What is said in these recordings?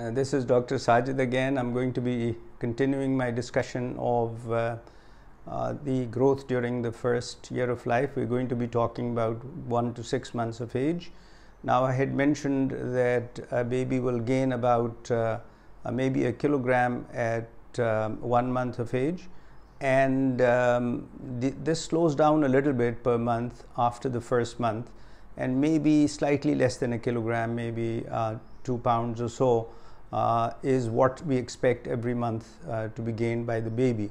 Uh, this is Dr. Sajid again. I'm going to be continuing my discussion of uh, uh, the growth during the first year of life. We're going to be talking about one to six months of age. Now, I had mentioned that a baby will gain about uh, uh, maybe a kilogram at um, one month of age, and um, th- this slows down a little bit per month after the first month, and maybe slightly less than a kilogram, maybe two pounds or so, uh, is what we expect every month uh, to be gained by the baby.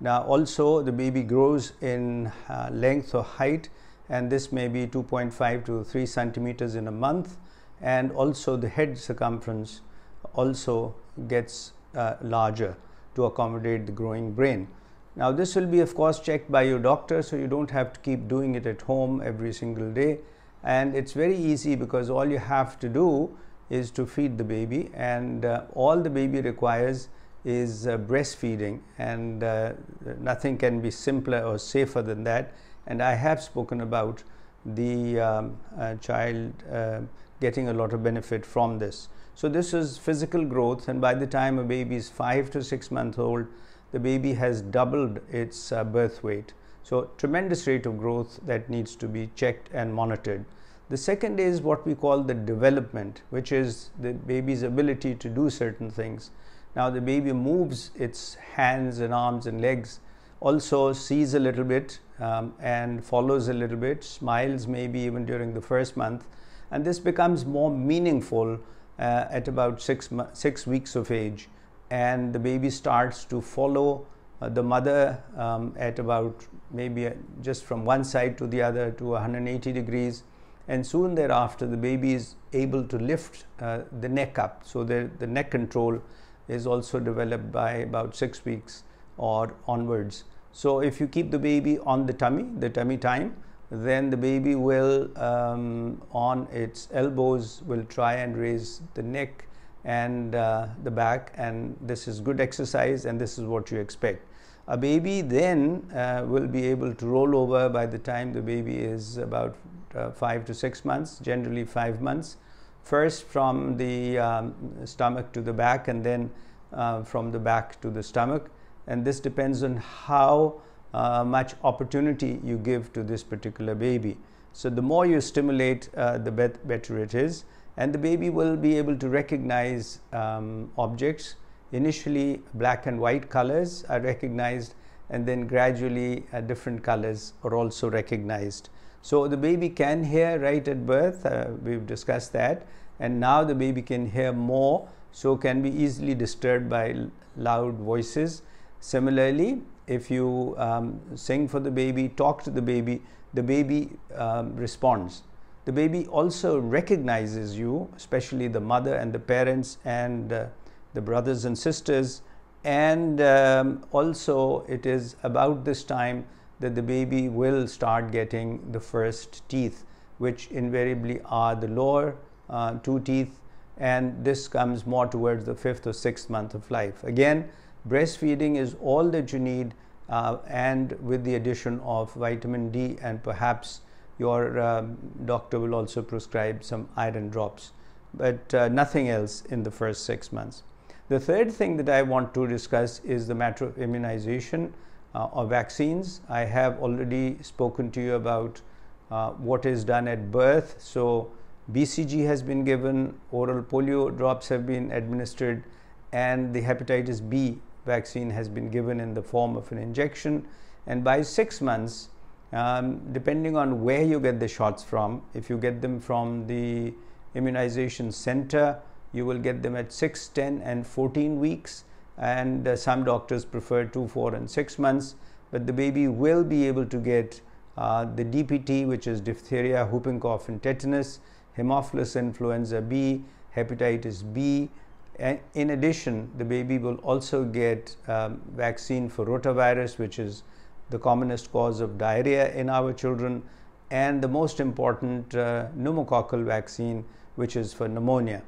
Now, also, the baby grows in uh, length or height, and this may be 2.5 to 3 centimeters in a month, and also the head circumference also gets uh, larger to accommodate the growing brain. Now, this will be, of course, checked by your doctor, so you don't have to keep doing it at home every single day. And it's very easy because all you have to do is to feed the baby, and uh, all the baby requires is uh, breastfeeding, and uh, nothing can be simpler or safer than that. And I have spoken about the um, uh, child uh, getting a lot of benefit from this. So, this is physical growth, and by the time a baby is five to six months old, the baby has doubled its uh, birth weight. So, tremendous rate of growth that needs to be checked and monitored. The second is what we call the development, which is the baby's ability to do certain things. Now, the baby moves its hands and arms and legs, also sees a little bit um, and follows a little bit, smiles maybe even during the first month, and this becomes more meaningful uh, at about six, six weeks of age. And the baby starts to follow uh, the mother um, at about maybe uh, just from one side to the other to 180 degrees and soon thereafter the baby is able to lift uh, the neck up. So the, the neck control is also developed by about six weeks or onwards. So if you keep the baby on the tummy the tummy time then the baby will um, on its elbows will try and raise the neck and uh, the back. And this is good exercise and this is what you expect a baby then uh, will be able to roll over by the time the baby is about uh, five to six months, generally five months. First from the um, stomach to the back, and then uh, from the back to the stomach. And this depends on how uh, much opportunity you give to this particular baby. So, the more you stimulate, uh, the bet- better it is. And the baby will be able to recognize um, objects. Initially, black and white colors are recognized, and then gradually, uh, different colors are also recognized. So the baby can hear right at birth, uh, we've discussed that, and now the baby can hear more, so can be easily disturbed by loud voices. Similarly, if you um, sing for the baby, talk to the baby, the baby um, responds. The baby also recognizes you, especially the mother and the parents and uh, the brothers and sisters. And um, also, it is about this time that the baby will start getting the first teeth, which invariably are the lower uh, two teeth, and this comes more towards the fifth or sixth month of life. Again, breastfeeding is all that you need, uh, and with the addition of vitamin D, and perhaps your um, doctor will also prescribe some iron drops, but uh, nothing else in the first six months. The third thing that I want to discuss is the matter of immunization uh, or vaccines. I have already spoken to you about uh, what is done at birth. So, BCG has been given, oral polio drops have been administered, and the hepatitis B vaccine has been given in the form of an injection. And by six months, um, depending on where you get the shots from, if you get them from the immunization center, you will get them at 6, 10, and 14 weeks. And uh, some doctors prefer 2, 4 and 6 months, but the baby will be able to get uh, the DPT which is diphtheria, whooping cough and tetanus, Haemophilus influenza B, hepatitis B, and in addition the baby will also get um, vaccine for rotavirus which is the commonest cause of diarrhea in our children and the most important uh, pneumococcal vaccine which is for pneumonia.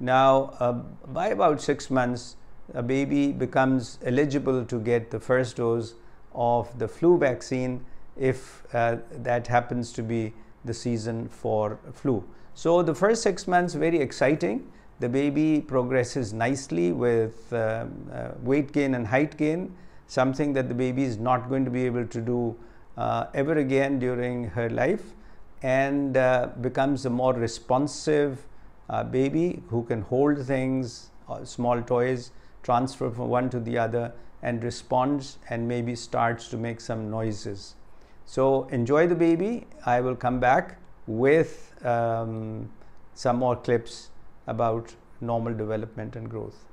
Now uh, by about 6 months a baby becomes eligible to get the first dose of the flu vaccine if uh, that happens to be the season for flu. So the first six months very exciting the baby progresses nicely with um, uh, weight gain and height gain, something that the baby is not going to be able to do uh, ever again during her life, and uh, becomes a more responsive uh, baby who can hold things, uh, small toys, transfer from one to the other, and responds and maybe starts to make some noises. So enjoy the baby. I will come back with um, some more clips about normal development and growth.